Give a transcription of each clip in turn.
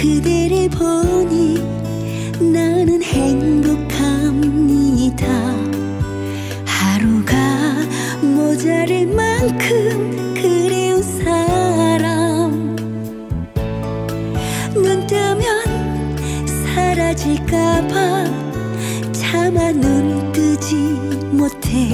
그대를 보니 나는 행복합니다. 하루가 모자랄 만큼 그리운 사람. 눈 뜨면 사라질까봐 차마 눈 뜨지 못해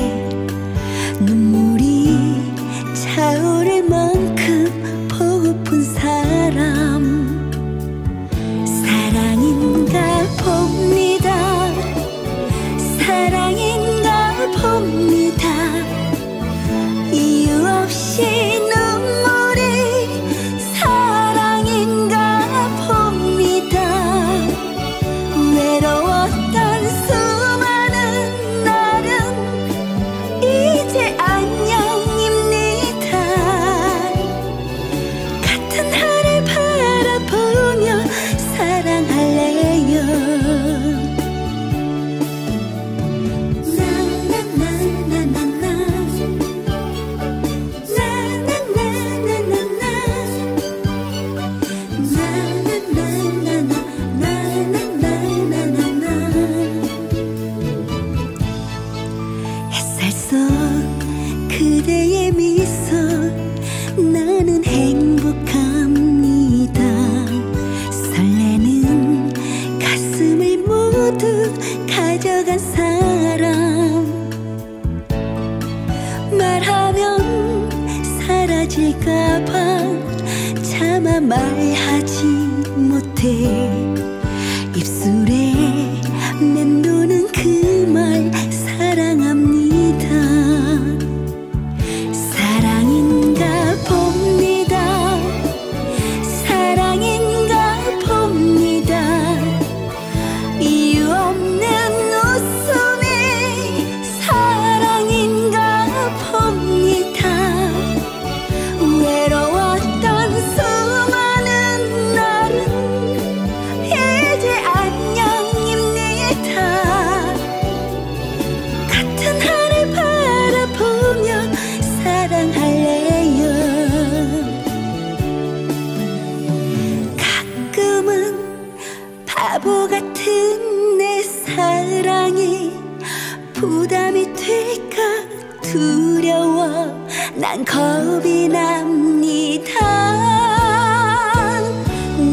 가져간 사람. 말하면 사라질까봐 차마 말하지 못해 부담이 될까? 두려워. 난 겁이 납니다.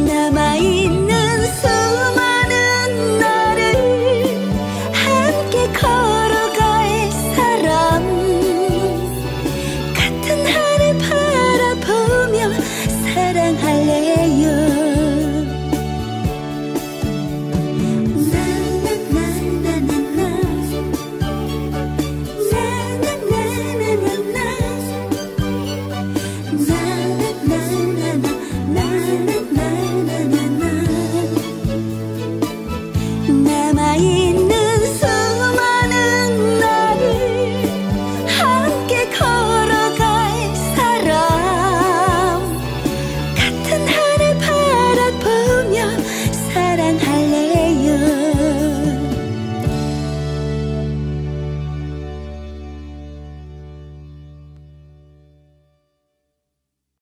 남아있는 수많은 날을 함께 걸어갈 사람. 같은 하늘 바라보며 사랑할래